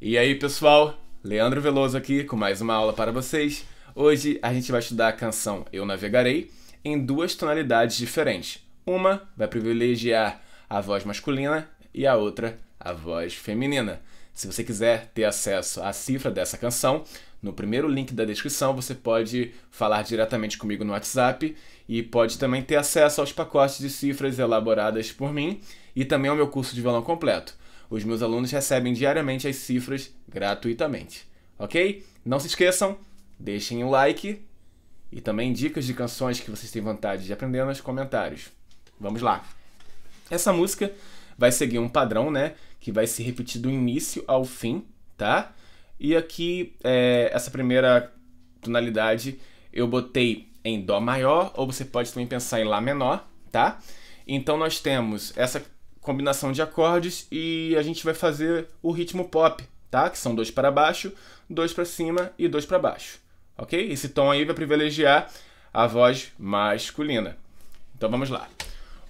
E aí, pessoal? Leandro Veloso aqui com mais uma aula para vocês. Hoje a gente vai estudar a canção Eu Navegarei em duas tonalidades diferentes. Uma vai privilegiar a voz masculina e a outra a voz feminina. Se você quiser ter acesso à cifra dessa canção, no primeiro link da descrição você pode falar diretamente comigo no WhatsApp e pode também ter acesso aos pacotes de cifras elaboradas por mim e também ao meu curso de violão completo. Os meus alunos recebem diariamente as cifras gratuitamente, ok? Não se esqueçam, deixem o um like e também dicas de canções que vocês têm vontade de aprender nos comentários. Vamos lá! Essa música vai seguir um padrão, né? Que vai se repetir do início ao fim, tá? E aqui, é, essa primeira tonalidade eu botei em Dó maior, ou você pode também pensar em Lá menor, tá? Então nós temos essa combinação de acordes e a gente vai fazer o ritmo pop, tá? Que são dois para baixo, dois para cima e dois para baixo, ok? Esse tom aí vai privilegiar a voz masculina. Então vamos lá.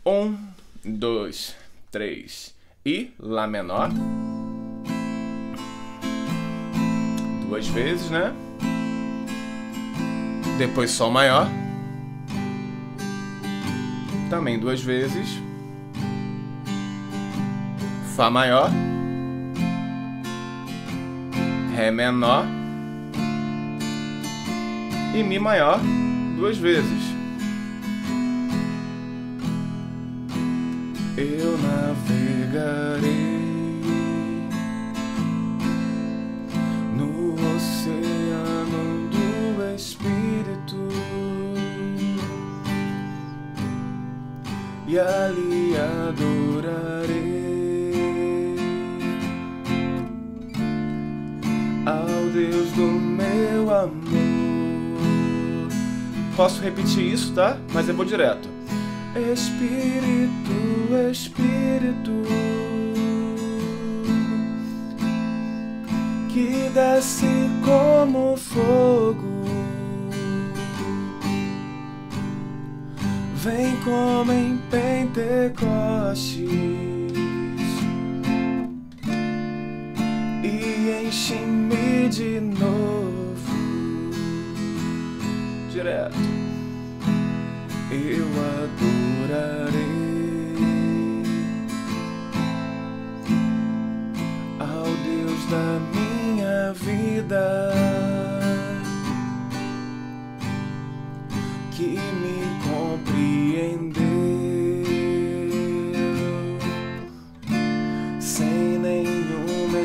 Um, dois, três e Lá menor. Duas vezes, né? Depois Sol maior. Também duas vezes. Fá maior. Ré menor. E Mi maior duas vezes. eu navegarei no oceano do Espírito e ali adorarei do meu amor. Posso repetir isso, tá? Mas eu vou direto. Espírito, Espírito, que desce como fogo, vem como em Pentecostes e enche-me de novo, direto. Eu adorarei ao Deus da minha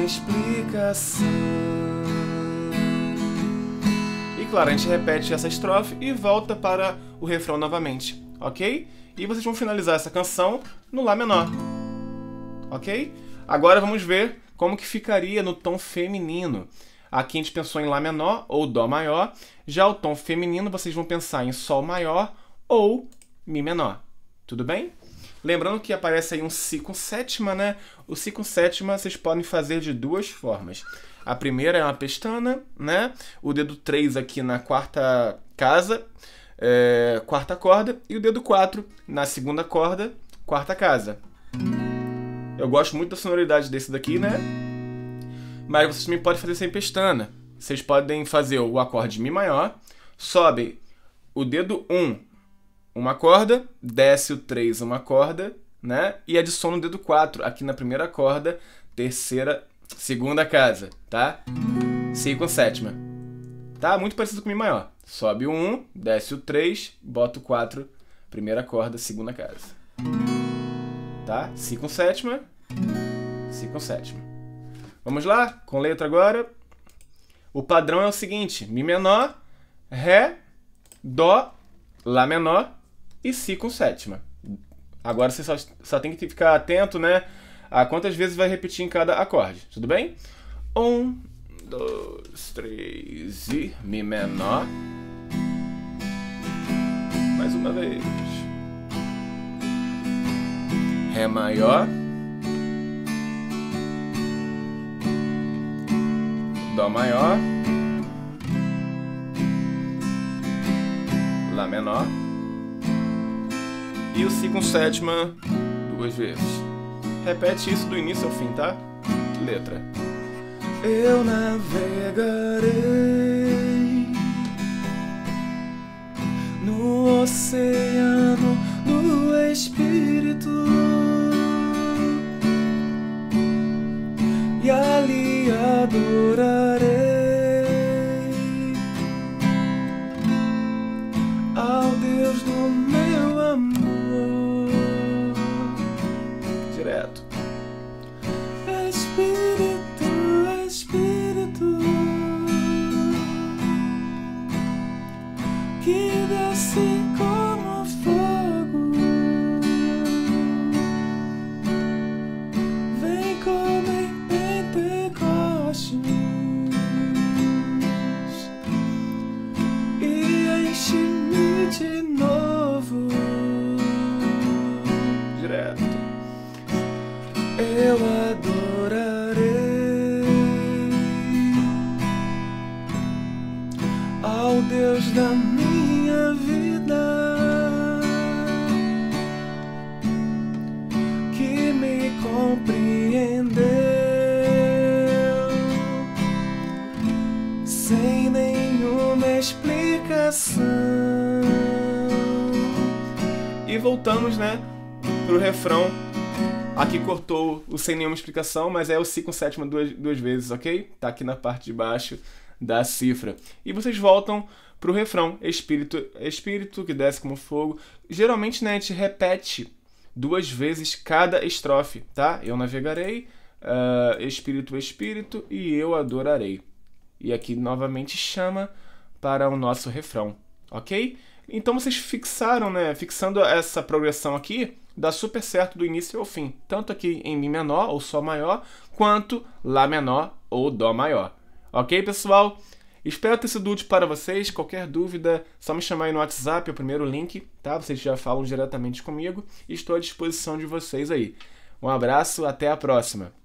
explicação claro, a gente repete essa estrofe e volta para o refrão novamente, ok? E vocês vão finalizar essa canção no Lá menor, ok? Agora vamos ver como que ficaria no tom feminino. Aqui a gente pensou em Lá menor ou Dó maior. Já o tom feminino vocês vão pensar em Sol maior ou Mi menor. Tudo bem? Lembrando que aparece aí um Si com sétima, né? O Si com sétima vocês podem fazer de duas formas. A primeira é uma pestana, né? O dedo 3 aqui na quarta casa, é, quarta corda, e o dedo 4 na segunda corda, quarta casa. Eu gosto muito da sonoridade desse daqui, né? Mas vocês também podem fazer sem pestana. Vocês podem fazer o acorde Mi maior, sobe o dedo 1 uma corda, desce o 3 uma corda, né? E adiciona o dedo 4 aqui na primeira corda, terceira segunda casa, tá? Si com sétima. Tá? Muito parecido com Mi maior. Sobe o 1, desce o 3, bota o 4, primeira corda, segunda casa. Tá? Si com sétima, Si com sétima. Vamos lá? Com letra agora. O padrão é o seguinte: Mi menor, Ré, Dó, Lá menor e Si com sétima. Agora você só, só tem que ficar atento, né? a quantas vezes vai repetir em cada acorde, tudo bem? Um, dois, três e Mi menor. Mais uma vez. Ré maior. Dó maior. Lá menor. E o Si com sétima duas vezes. Repete isso do início ao fim, tá? Letra. eu navegarei no oceano do Espírito e ali adorarei Direto. Voltamos, né, pro refrão Aqui cortou o sem nenhuma explicação, mas é o si com sétima duas, duas vezes, ok? Tá aqui na parte de baixo da cifra. E vocês voltam pro refrão, espírito, espírito que desce como fogo. Geralmente, né, a gente repete duas vezes cada estrofe, tá? Eu navegarei, uh, espírito, espírito, e eu adorarei. E aqui novamente chama para o nosso refrão, ok? Então vocês fixaram, né? Fixando essa progressão aqui, dá super certo do início ao fim, tanto aqui em Mi menor ou Sol maior, quanto Lá menor ou Dó maior. Ok, pessoal? Espero ter sido útil para vocês. Qualquer dúvida, só me chamar aí no WhatsApp, é o primeiro link, tá? Vocês já falam diretamente comigo estou à disposição de vocês aí. Um abraço, até a próxima!